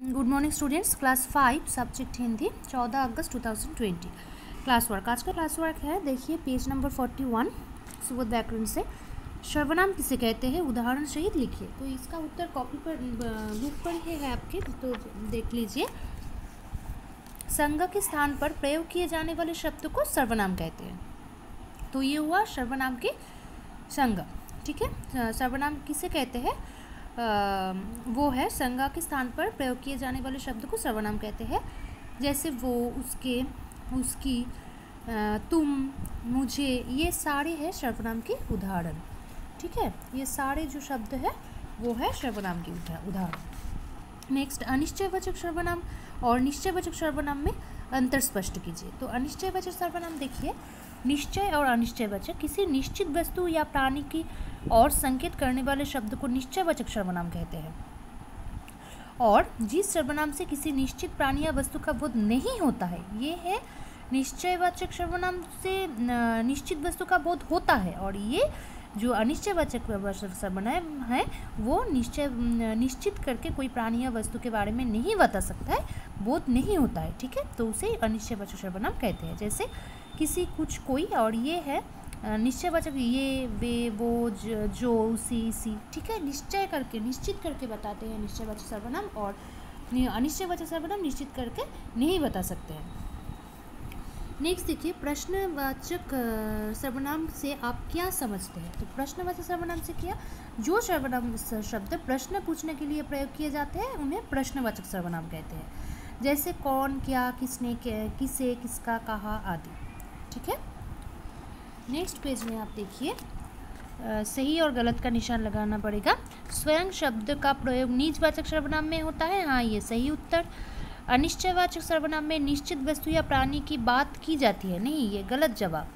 Good morning students class five subject Hindi चौदह अगस्त two thousand twenty class work आज का class work है, देखिए page number forty one Subodh Vyakaran से। सर्वनाम किसे कहते हैं? उदाहरण सहित लिखिए। तो इसका उत्तर कॉपी पर बुक पर ही है आपके तो देख लीजिए। संज्ञा के स्थान पर प्रयोग किए जाने वाले शब्द को सर्वनाम कहते हैं। तो ये हुआ सर्वनाम के संज्ञा। ठीक है? सर्वनाम किसे कहते हैं? वो है, संज्ञा के स्थान पर प्रयोग किए जाने वाले शब्द को सर्वनाम कहते हैं। जैसे वो, उसके, उसकी तुम, मुझे, ये सारे हैं सर्वनाम के उदाहरण। ठीक है? ये सारे जो शब्द है, वो है सर्वनाम के उदाहरण। नेक्स्ट अनिश्चयवाचक सर्वनाम और निश्चयवाचक सर्वनाम में अंतर स्पष्ट कीजिए। तो अनिश्चयवाचक सर्वनाम देखिए निश्चय और अनिश्चय वचक। किसी निश्चित वस्तु या प्राणी की और संकेत करने वाले शब्द को निश्चय वचक सर्वनाम कहते हैं। और जिस सर्वनाम से किसी निश्चित प्राणी या वस्तु का बोध नहीं होता है, ये है निश्चयवाचक सर्वनाम से निश्चित वस्तु का बोध होता है। और ये जो अनिश्चयवाचक सर्वनाम है, वो निश्चय निश्चित करके कोई प्राणी या वस्तु के बारे में नहीं बता सकता है, बोध नहीं होता है, ठीक है? तो उसे अनिश्चयवाचक सर्वनाम कहते हैं। जैसे किसी कुछ कोई और ये है निश्चयवाचक ये वे वो ज, जो उसी सी ठीक है? निश्चय करके निश्चित करके बताते हैं निश्चयवाचक सर्वनाम और अनिश्चयवाचक सर्वनाम निश्चित करके नहीं बता सकते हैं। नेक्स्ट देखिए प्रश्नवाचक सर्वनाम से आप क्या समझते हैं? तो प्रश्नवाचक सर्वनाम से क्या? जो सर्वनाम शब्द प्रश्न पूछने के लिए प्रयोग किए जाते हैं उन्हें प्रश्नवाचक सर्वनाम कहते हैं। जैसे कौन क्या किसने किसे किसका कहा आदि। ठीक है? नेक्स्ट पेज में आप देखिए सही और गलत का निशान लगाना पड़ेगा। स्वयं शब्द का प्रयोग निजवाचक सर्वनाम में होता है। हाँ ये सही उत्तर। अनिश्चयवाचक सर्वनाम में निश्चित वस्तु या प्राणी की बात की जाती है। नहीं ये गलत जवाब।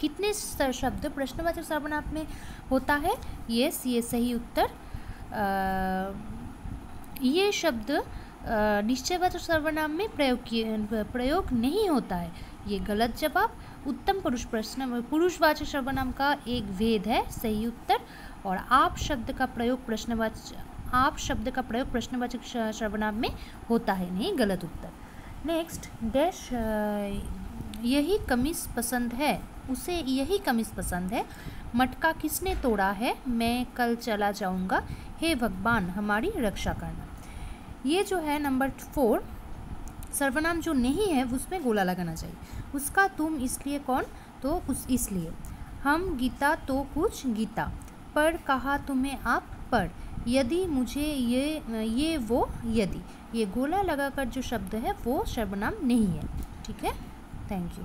कितने शब्द प्रश्नवाचक सर्वनाम में होता है? यस ये सही उत्तर। आ, ये शब्द निश्चयवाचक सर्वनाम में प्रयोग किए प्रयोग नहीं होता है। ये गलत जवाब। उत्तम पुरुष प्रश्न पुरुषवाचक सर्वनाम का एक भेद है, सही उत्तर। और आप शब्द का प्रयोग प्रश्नवाचक आप शब्द का प्रयोग प्रश्नवाचक सर्वनाम में होता है, नहीं गलत उत्तर। नेक्स्ट डैश यही कमीज पसंद है। उसे यही कमीज पसंद है। मटका किसने तोड़ा है? मैं कल चला जाऊँगा। हे भगवान, हमारी रक्षा करना। ये जो है नंबर फोर सर्वनाम जो नहीं है, उसमें गोला लगाना चाहिए। उसका तुम इसलिए कौन? तो उस इसलिए। हम गीता तो कुछ गीता, पर कहा तुम्हें आप पर। यदि मुझे ये ये वो, यदि। ये गोला लगाकर जो शब्द है, वो सर्वनाम नहीं है। ठीक है? Thank you